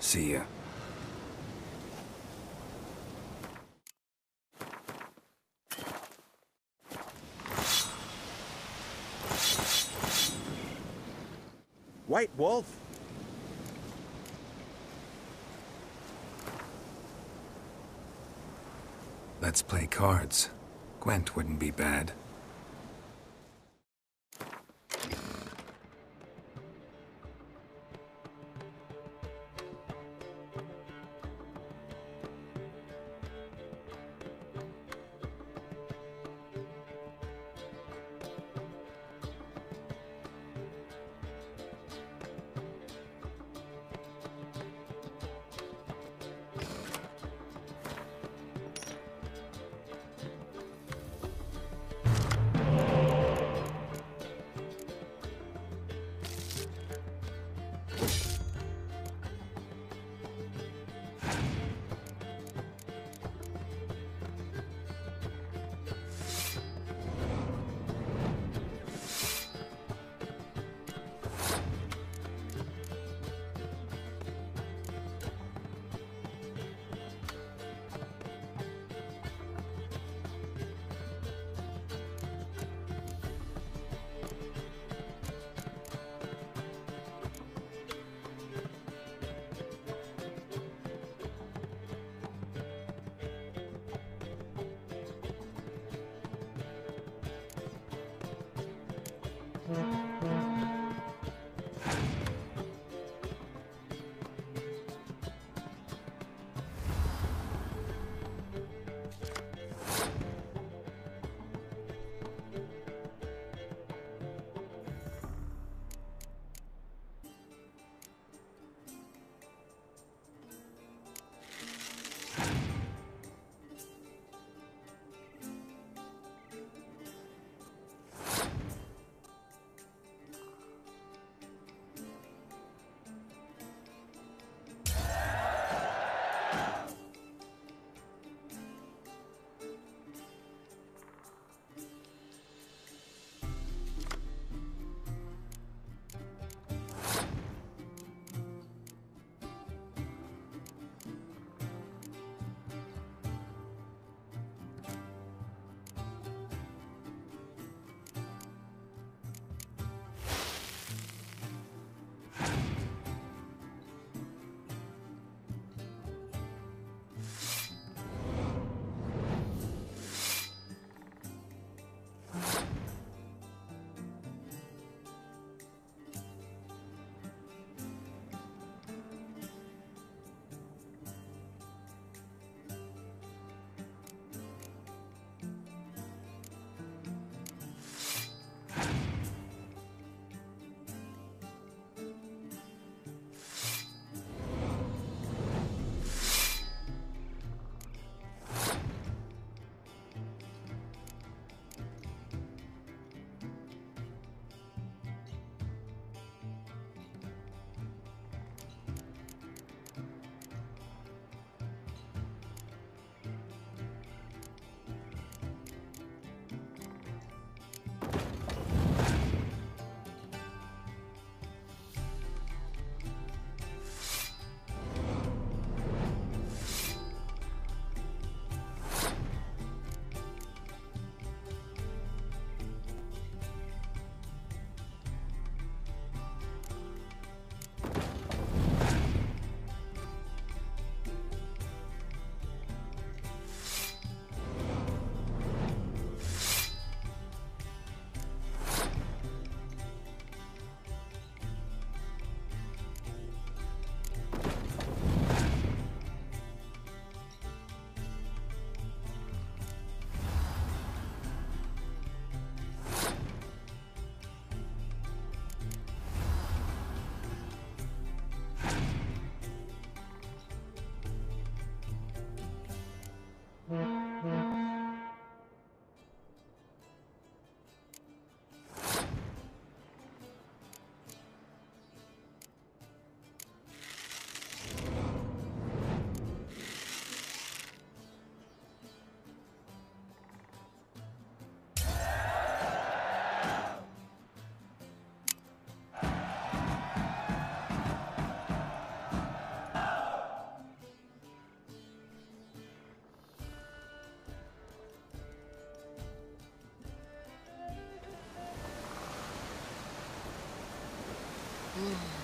See ya. White Wolf? Let's play cards. Gwent wouldn't be bad. Mm-hmm. Ooh.